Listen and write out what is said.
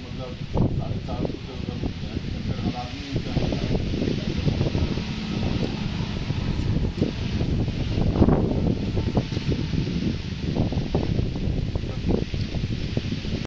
मतलब साढ़े चार